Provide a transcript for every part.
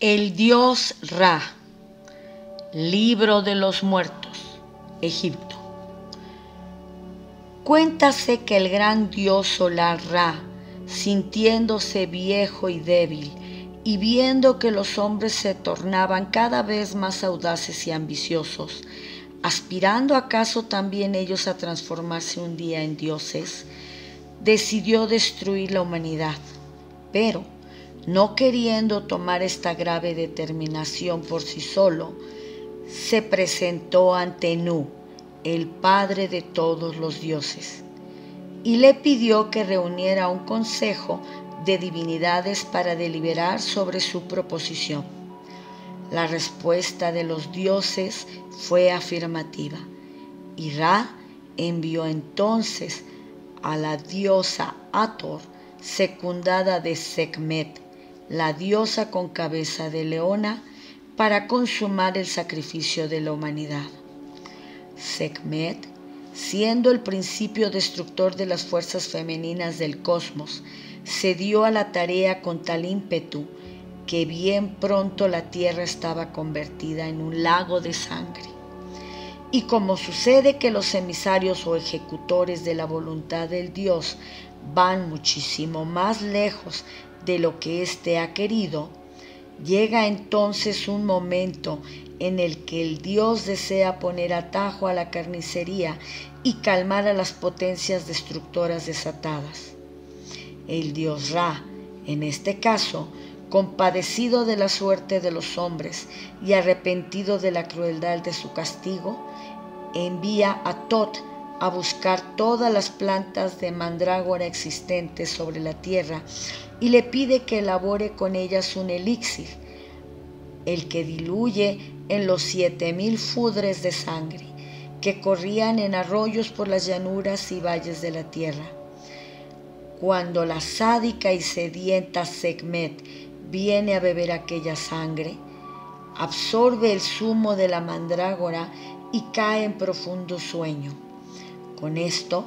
El dios Ra, libro de los muertos, Egipto. Cuéntase que el gran dios solar Ra, sintiéndose viejo y débil, y viendo que los hombres se tornaban cada vez más audaces y ambiciosos, aspirando acaso también ellos a transformarse un día en dioses, decidió destruir la humanidad. Pero, no queriendo tomar esta grave determinación por sí solo, se presentó ante Nu, el padre de todos los dioses, y le pidió que reuniera un consejo de divinidades para deliberar sobre su proposición. La respuesta de los dioses fue afirmativa, y Ra envió entonces a la diosa Ator, secundada de Sekhmet, la diosa con cabeza de leona, para consumar el sacrificio de la humanidad. Sekhmet, siendo el principio destructor de las fuerzas femeninas del cosmos, se dio a la tarea con tal ímpetu que bien pronto la tierra estaba convertida en un lago de sangre. Y como sucede que los emisarios o ejecutores de la voluntad del Dios van muchísimo más lejos de lo que éste ha querido, llega entonces un momento en el que el Dios desea poner atajo a la carnicería y calmar a las potencias destructoras desatadas. El Dios Ra, en este caso, compadecido de la suerte de los hombres y arrepentido de la crueldad de su castigo, envía a Tot a buscar todas las plantas de mandrágora existentes sobre la tierra y le pide que elabore con ellas un elixir, el que diluye en los siete mil fudres de sangre que corrían en arroyos por las llanuras y valles de la tierra. Cuando la sádica y sedienta Segmet viene a beber aquella sangre, absorbe el zumo de la mandrágora y cae en profundo sueño. Con esto,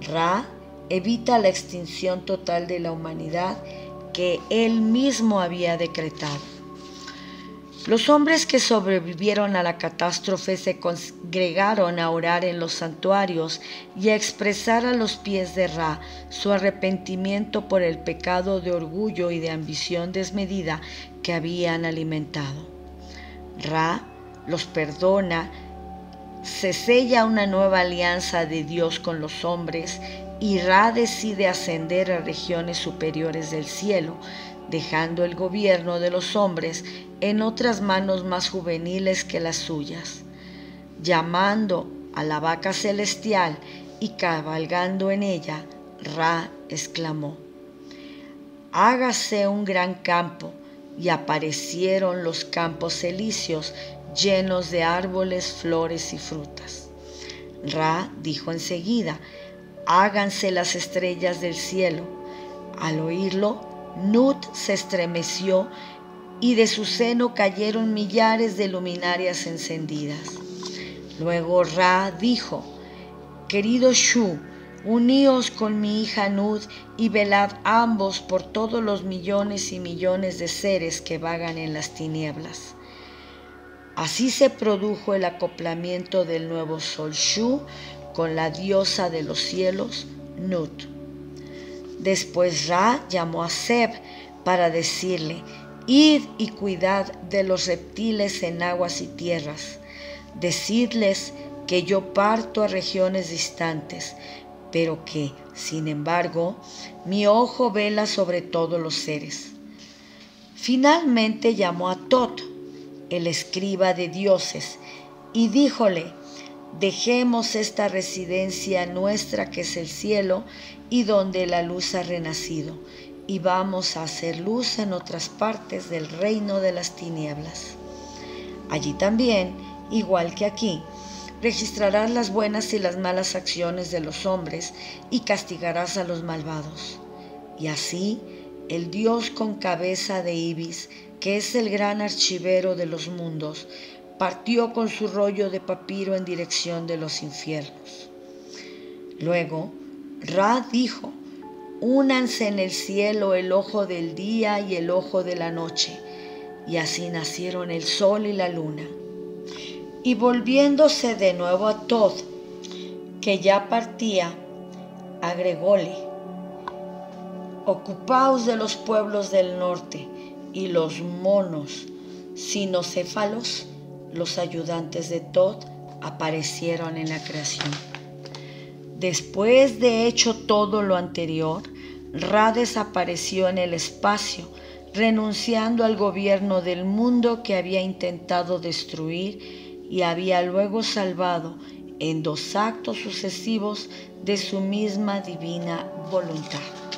Ra evita la extinción total de la humanidad que él mismo había decretado. Los hombres que sobrevivieron a la catástrofe se congregaron a orar en los santuarios y a expresar a los pies de Ra su arrepentimiento por el pecado de orgullo y de ambición desmedida que habían alimentado. Ra los perdona, se sella una nueva alianza de Dios con los hombres y Ra decide ascender a regiones superiores del cielo, dejando el gobierno de los hombres en otras manos más juveniles que las suyas. Llamando a la vaca celestial y cabalgando en ella, Ra exclamó, Hágase un gran campo, y aparecieron los campos elíseos llenos de árboles, flores y frutas. Ra dijo enseguida, háganse las estrellas del cielo. Al oírlo, Nut se estremeció y de su seno cayeron millares de luminarias encendidas. Luego Ra dijo, Querido Shu, uníos con mi hija Nud y velad ambos por todos los millones y millones de seres que vagan en las tinieblas. Así se produjo el acoplamiento del nuevo sol Shu con la diosa de los cielos, Nut. Después Ra llamó a Seb para decirle, Id y cuidad de los reptiles en aguas y tierras. Decidles que yo parto a regiones distantes, pero que, sin embargo, mi ojo vela sobre todos los seres. Finalmente llamó a Tot, el escriba de dioses, y díjole, Dejemos esta residencia nuestra que es el cielo y donde la luz ha renacido, y vamos a hacer luz en otras partes del reino de las tinieblas. Allí también, igual que aquí, registrarás las buenas y las malas acciones de los hombres y castigarás a los malvados. Y así, el Dios con cabeza de ibis, que es el gran archivero de los mundos, partió con su rollo de papiro en dirección de los infiernos. Luego, Ra dijo, únanse en el cielo el ojo del día y el ojo de la noche, y así nacieron el sol y la luna. Y volviéndose de nuevo a Tod, que ya partía, agrególe, ocupaos de los pueblos del norte y los monos sinocéfalos, los ayudantes de Tod, aparecieron en la creación. Después de hecho todo lo anterior, Ra desapareció en el espacio, renunciando al gobierno del mundo que había intentado destruir y había luego salvado en dos actos sucesivos de su misma divina voluntad.